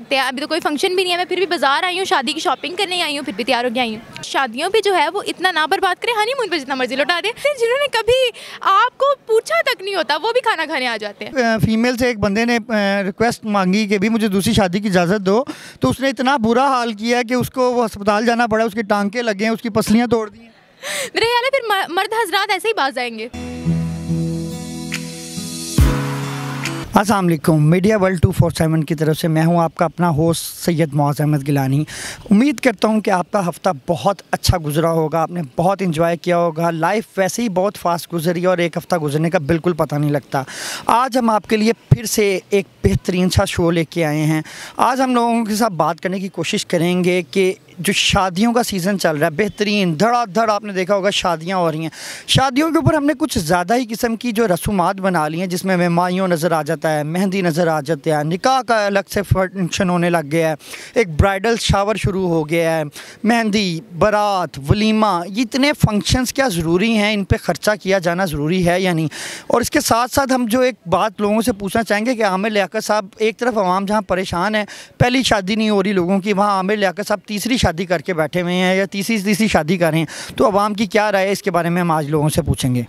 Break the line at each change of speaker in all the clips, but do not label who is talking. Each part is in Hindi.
अभी तो कोई फ़ंक्शन भी नहीं है। मैं फिर भी बाज़ार आई हूँ शादी की शॉपिंग करने आई हूँ फिर भी तैयार हो गया आई हूँ। शादियों पे जो है वो इतना ना बर्बाद करें हनी मून पे जितना मर्ज़ी लौटा दे। फिर जिन्होंने कभी आपको पूछा तक नहीं होता वो भी खाना खाने आ जाते हैं।
फीमेल से एक बंदे ने रिक्वेस्ट मांगी कि भी मुझे दूसरी शादी की इजाज़त दो। तो उसने इतना बुरा हाल किया कि उसको वो अस्पताल जाना पड़ा उसके टांके लगे हैं उसकी पसलियाँ तोड़ दी
मेरे ख्याल है फिर मर्द हजरात ऐसे ही बाज आएँगे
वालेकुम media world two four seven की तरफ़ से मैं हूँ आपका अपना होस्ट सैयद मुआज़ अहमद गिलानी। उम्मीद करता हूँ कि आपका हफ़्ता बहुत अच्छा गुजरा होगा, आपने बहुत इंजॉय किया होगा। लाइफ वैसे ही बहुत फास्ट गुजरी और एक हफ़्ता गुजरने का बिल्कुल पता नहीं लगता। आज हम आपके लिए फिर से एक बेहतरीन सा शो लेके आए हैं। आज हम लोगों के साथ बात करने की कोशिश करेंगे कि जो शादियों का सीज़न चल रहा है, बेहतरीन, धड़ाधड़ आपने देखा होगा शादियाँ हो रही हैं। शादियों के ऊपर हमने कुछ ज़्यादा ही किस्म की जो रसूमात बना ली हैं, जिसमें मेहमानियों नज़र आ जाता है, मेहंदी नज़र आ जाता है, निकाह का अलग से फ़ंक्शन होने लग गया है, एक ब्राइडल शावर शुरू हो गया है, मेहंदी, बारात, वलीमा, इतने फ़ंक्शंस क्या ज़रूरी हैं? इन पर ख़र्चा किया जाना ज़रूरी है या नहीं? और इसके साथ साथ हम जो एक बात लोगों से पूछना चाहेंगे कि आमिर लियाकत साहब, एक तरफ़ आवाम जहाँ परेशान है, पहली शादी नहीं हो रही लोगों की, वहाँ आमिर लियाकत साहब तीसरी शादी करके बैठे हुए हैं या तीसरी तीसरी शादी कर रहे हैं तो आवाम की क्या राय है? इसके बारे में हम आज लोगों से पूछेंगे।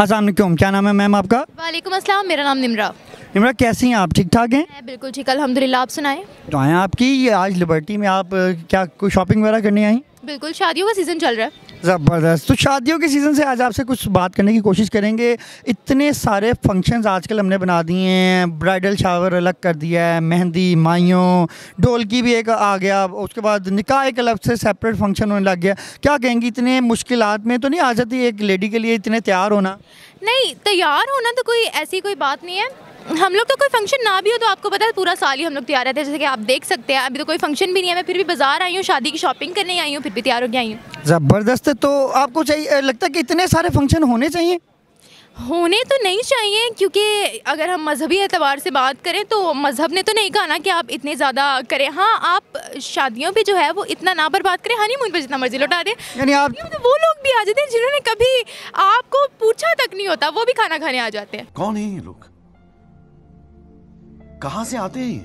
असल क्या नाम है मैम आपका?
अस्सलाम, मेरा नाम निमरा।
इमरा कैसी हैं आप? ठीक ठाक हैं?
मैं बिल्कुल ठीक अलहमदिल्ला आप सुनाएँ।
तो आए आपकी ये आज लिबर्टी में आप क्या कोई शॉपिंग वगैरह करने आई?
बिल्कुल शादियों का सीज़न चल रहा है।
ज़बरदस्त। तो शादियों के सीज़न से आज आपसे कुछ बात करने की कोशिश करेंगे। इतने सारे फ़ंक्शंस आजकल हमने बना दिए हैं। ब्राइडल शावर अलग कर दिया है मेहंदी माइयों ढोलकी भी एक आ गया। उसके बाद निकाह एक अलग से सेपरेट फ़ंक्शन होने लग गया। क्या कहेंगी इतने मुश्किलात में तो नहीं आ जाती एक लेडी के लिए इतने तैयार होना?
नहीं तैयार होना तो कोई ऐसी कोई बात नहीं है। हम लोग तो कोई फ़ंक्शन ना भी हो तो आपको पता है पूरा साल ही हम लोग तैयार रहते हैं। जैसे कि आप देख सकते हैं अभी तो कोई फ़ंक्शन भी नहीं है। मैं फिर भी बाज़ार आई हूँ शादी की शॉपिंग करने आई हूँ फिर भी तैयार हो गया आई हूँ।
ज़बरदस्त तो आपको चाहिए लगता है कि इतने सारे फ़ंक्शन होने चाहिए?
होने तो नहीं चाहिए क्योंकि अगर हम मजहबी एतबार से बात करें तो मज़हब ने तो नहीं कहा ना कि आप इतने ज़्यादा करें। हाँ आप शादियों पे जो है वो इतना ना बर्बाद करें हनी मून पे जितना मर्ज़ी लौटा दें।
यानी आप
तो वो लोग भी आ जाते हैं जिन्होंने कभी आपको पूछा तक नहीं होता वो भी खाना खाने आ जाते हैं।
कौन है ये लोग? कहाँ से आते हैं ये?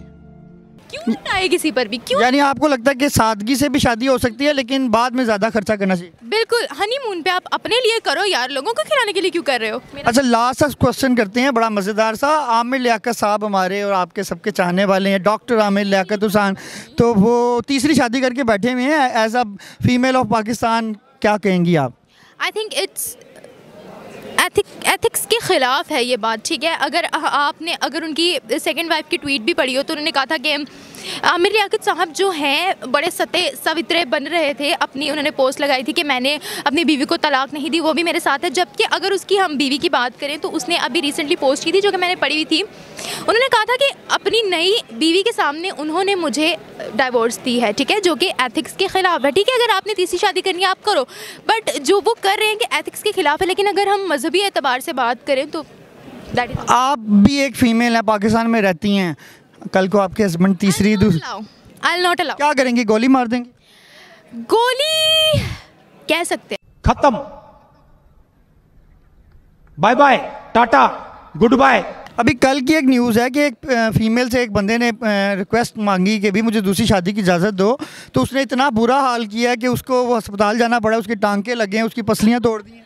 क्यों नहीं आए किसी पर भी? क्यों?
यानी आपको लगता है कि सादगी से भी शादी हो सकती है लेकिन बाद में ज़्यादा खर्चा करना चाहिए।
बिल्कुल हनी मून पे आप अपने लिए करो यार लोगों को खिलाने के लिए क्यों कर रहे हो?
अच्छा लास्ट क्वेश्चन करते हैं बड़ा मज़ेदार सा। आमिर लियाकत साहब हमारे और आपके सबके चाहने वाले हैं डॉक्टर आमिर लियाकत हुसैन। तो वो तीसरी शादी करके बैठे हुए हैं as a female of Pakistan क्या कहेंगी आप?
I think it's ethic ethics के ख़िलाफ़ है ये बात, ठीक है? अगर आपने, अगर उनकी सेकेंड वाइफ की ट्वीट भी पढ़ी हो तो उन्होंने कहा था कि आमिर लियाकत साहब जो हैं, बड़े सते सवित्रे बन रहे थे, अपनी उन्होंने पोस्ट लगाई थी कि मैंने अपनी बीवी को तलाक नहीं दी, वो भी मेरे साथ है। जबकि अगर उसकी हम बीवी की बात करें तो उसने अभी रिसेंटली पोस्ट की थी, जो कि मैंने पढ़ी हुई थी। उन्होंने कहा था कि अपनी नई बीवी के सामने उन्होंने मुझे डाइवोर्स दी है, ठीक है? जो कि एथिक्स के ख़िलाफ़ है, ठीक है? अगर आपने तीसरी शादी करनी है, आप करो। बट जो वो कर रहे हैं कि एथिक्स के ख़िलाफ़ है, लेकिन अगर हम मजहबी एतबार से बात करें तो
आप भी एक फीमेल हैं, पाकिस्तान में रहती हैं। कल को आपके हस्बैंड तीसरी दूस-
आई नॉट अलाउ
क्या करेंगे? गोली मार देंगे?
गोली कह सकते हैं।
खत्म। Bye bye tata good bye
अभी कल की एक न्यूज़ है कि एक फीमेल से एक बंदे ने रिक्वेस्ट मांगी कि भी मुझे दूसरी शादी की इजाज़त दो। तो उसने इतना बुरा हाल किया कि उसको वो अस्पताल जाना पड़ा उसके टांके लगे हैं उसकी पसलियाँ तोड़ दी हैं।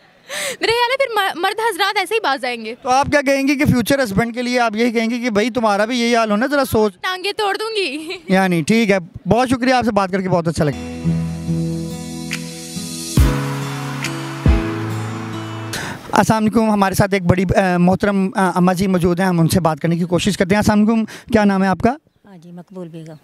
मेरे ख्याल है फिर मर्द हजरात ऐसे ही बाज आएँगे
तो आप क्या कहेंगी कि फ्यूचर हस्बैंड के लिए आप यही कहेंगे कि भाई तुम्हारा भी यही हाल हो ना ज़रा सोच।
टांगे तोड़ दूँगी।
यानी ठीक है बहुत शुक्रिया आपसे बात करके बहुत अच्छा लगा। वालेकुम हमारे साथ एक बड़ी मोहतरम अम्मा जी मौजूद हैं हम उनसे बात करने की कोशिश करते हैं। वालेकुम क्या नाम है आपका?
हाँ जी मकबूल बेगम।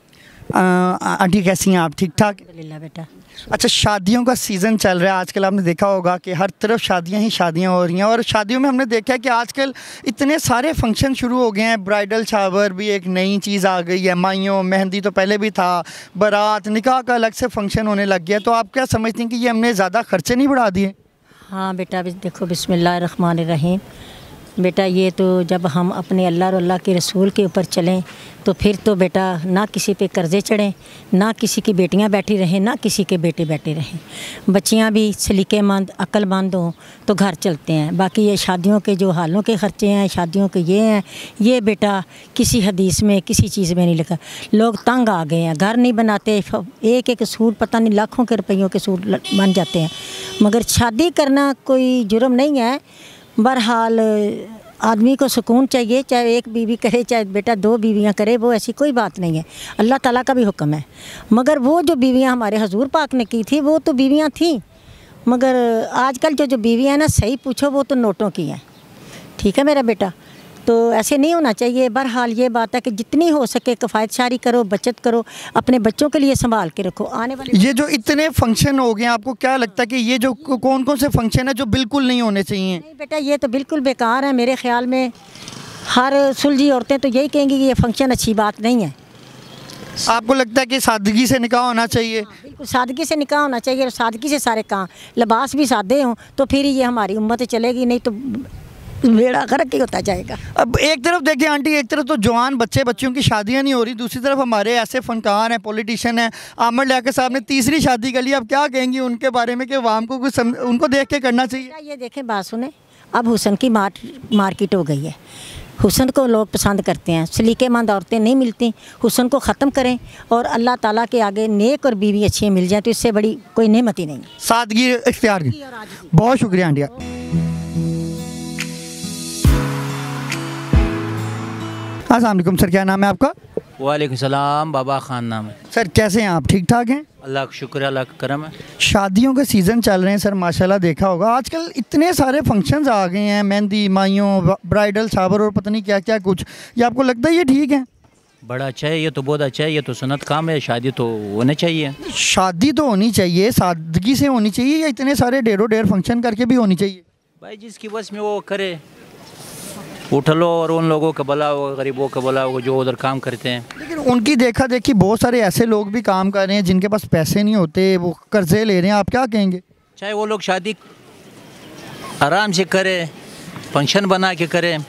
आंटी कैसी हैं आप? ठीक ठाक?
बेटा।
अच्छा शादियों का सीज़न चल रहा है। आजकल आपने देखा होगा कि हर तरफ़ शादियाँ ही शादियाँ हो रही हैं और शादियों में हमने देखा है कि आजकल इतने सारे फ़ंक्शन शुरू हो गए हैं। ब्राइडल शावर भी एक नई चीज़ आ गई है। माइयों मेहंदी तो पहले भी था। बारात निकाह का अलग से फ़ंक्शन होने लग गया तो आप क्या समझते हैं कि ये हमने ज़्यादा खर्चे नहीं बढ़ा दिए?
हाँ बेटा देखो बिस्मिल्लाह रहमान रहीम
बेटा, ये तो जब हम अपने अल्लाह और अल्लाह के रसूल के ऊपर चलें तो फिर तो बेटा, ना किसी पे कर्ज़े चढ़ें, ना किसी की बेटियाँ बैठी रहें, ना किसी के बेटे बैठे रहें। बच्चियाँ भी सलीकेमंद अक्लमंद हों तो घर चलते हैं। बाकी ये शादियों के जो हालों के ख़र्चे हैं, शादियों के ये हैं, ये बेटा किसी हदीस में, किसी चीज़ में नहीं लिखा। लोग तंग आ गए हैं, घर नहीं बनाते, एक एक सूट, पता नहीं लाखों के रुपयों के सूट बन जाते हैं। मगर शादी करना कोई जुर्म नहीं है। बहरहाल, आदमी को सुकून चाहिए, चाहे एक बीवी करे, चाहे बेटा दो बीवियाँ करे, वो ऐसी कोई बात नहीं है। अल्लाह ताला का भी हुक्म है। मगर वो जो बीवियाँ हमारे हजूर पाक ने की थी, वो तो बीवियाँ थी। मगर आजकल जो जो बीवियाँ हैं ना, सही पूछो, वो तो नोटों की हैं। ठीक है मेरा बेटा? तो ऐसे नहीं होना चाहिए। बहरहाल ये बात है कि जितनी हो सके कफ़ायत शारी करो बचत करो अपने बच्चों के लिए संभाल के रखो। आने वाले
ये जो इतने फ़ंक्शन हो गए हैं, आपको क्या लगता है कि ये जो कौन कौन से फ़ंक्शन है जो बिल्कुल नहीं होने चाहिए?
नहीं बेटा ये तो बिल्कुल बेकार है। मेरे ख्याल में हर सुलझी औरतें तो यही कहेंगी कि ये फ़ंक्शन अच्छी बात नहीं है।
आपको लगता है कि सादगी से निकाह होना चाहिए?
बिल्कुल सादगी से निकाह होना चाहिए और सादगी से सारे काम लिबास भी सादे हों तो फिर ये हमारी उम्मत चलेगी नहीं तो बेड़ा गर्क ही होता जाएगा।
अब एक तरफ़ देखिए आंटी एक तरफ़ तो जवान बच्चे बच्चियों की शादियाँ नहीं हो रही। दूसरी तरफ़ हमारे ऐसे फनकार हैं पॉलिटिशियन हैं। आमर लियाकत साहब ने तीसरी शादी कर ली। अब क्या कहेंगी उनके बारे में कि वाम को कुछ सम, उनको देख के करना चाहिए।
ये देखें बात सुने? अब हुसन की मार मार्केट हो गई है। हुसन को लोग पसंद करते हैं। सलीकेमंद औरतें नहीं मिलती। हुसन को ख़त्म करें और अल्लाह ताला के आगे नेक और बीवी अच्छी मिल जाए तो इससे बड़ी कोई नेमत ही नहीं।
सादगी इख्तियार की। बहुत शुक्रिया आंटिया असलम सर क्या नाम है आपका?
वालेकुम सलाम बाबा खान नाम है।
सर कैसे हैं आप? ठीक ठाक हैं?
अल्लाह का शुक्र अल्लाह का करम है।
शादियों के सीज़न चल रहे हैं सर माशाल्लाह देखा होगा। आजकल इतने सारे फ़ंक्शंस आ गए हैं मेहंदी माइयों ब्राइडल शावर और पता नहीं क्या क्या कुछ। ये आपको लगता है ये ठीक है?
बड़ा अच्छा है ये तो बहुत अच्छा है ये तो सुनत काम है शादी तो होने चाहिए।
शादी तो होनी चाहिए सादगी से होनी चाहिए या इतने सारे डेढ़ो डेढ़ फ़ंक्शन करके भी होनी चाहिए?
भाई जिसकी बस में वो करे। उठ लो और उन लोगों का बुलाओ गरीबों का बुलाओ जो उधर काम करते हैं।
लेकिन उनकी देखा देखी बहुत सारे ऐसे लोग भी काम कर रहे हैं जिनके पास पैसे नहीं होते वो कर्जे ले रहे हैं आप क्या कहेंगे?
चाहे वो लोग शादी आराम से करे फ़ंक्शन बना के करें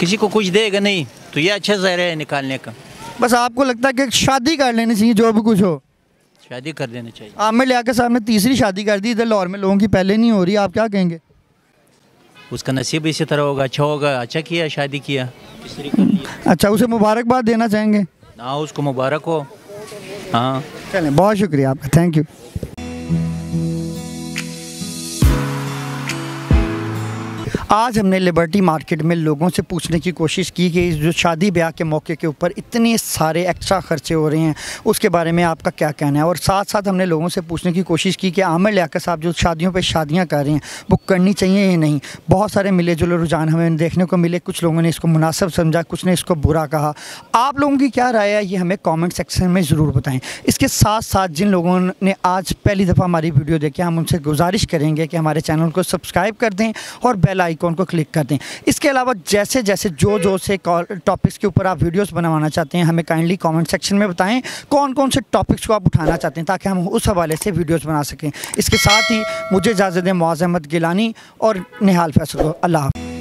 किसी को कुछ देगा नहीं तो ये अच्छा जहर है निकालने का।
बस आपको लगता है कि शादी कर लेनी चाहिए जो भी कुछ हो।
शादी कर देनी चाहिए।
आमिर लिया के साहब ने तीसरी शादी कर दी इधर लाहौर में लोगों की पहले नहीं हो रही आप क्या कहेंगे?
उसका नसीब इसी तरह होगा अच्छा होगा अच्छा किया शादी किया।
अच्छा उसे मुबारकबाद देना चाहेंगे?
हाँ उसको मुबारक हो। हाँ।
चलें बहुत शुक्रिया आपका थैंक यू आज हमने लिबर्टी मार्केट में लोगों से पूछने की कोशिश की कि जो शादी ब्याह के मौके के ऊपर इतने सारे एक्स्ट्रा खर्चे हो रहे हैं, उसके बारे में आपका क्या कहना है? और साथ साथ हमने लोगों से पूछने की कोशिश की कि आमिर लियाकत साहब जो शादियों पर शादियाँ कर रहे हैं वो करनी चाहिए या नहीं? बहुत सारे मिले जुले रुझान हमें देखने को मिले, कुछ लोगों ने इसको मुनासिब समझा, कुछ ने इसको बुरा कहा। आप लोगों की क्या राय है, ये हमें कॉमेंट सेक्शन में ज़रूर बताएँ। इसके साथ साथ जिन लोगों ने आज पहली दफ़ा हमारी वीडियो देखी हम उनसे गुजारिश करेंगे कि हमारे चैनल को सब्सक्राइब कर दें और बेल आइकॉन को क्लिक कर दें इसके अलावा जैसे जैसे, जो जो से टॉपिक्स के ऊपर आप वीडियोस बनवाना चाहते हैं, हमें काइंडली कमेंट सेक्शन में बताएँ कौन कौन से टॉपिक्स को आप उठाना चाहते हैं ताकि हम उस हवाले से वीडियोस बना सकें। इसके साथ ही मुझे इजाज़त दें मुआज़ अहमद गिलानी और निहाल फैसल अल्लाह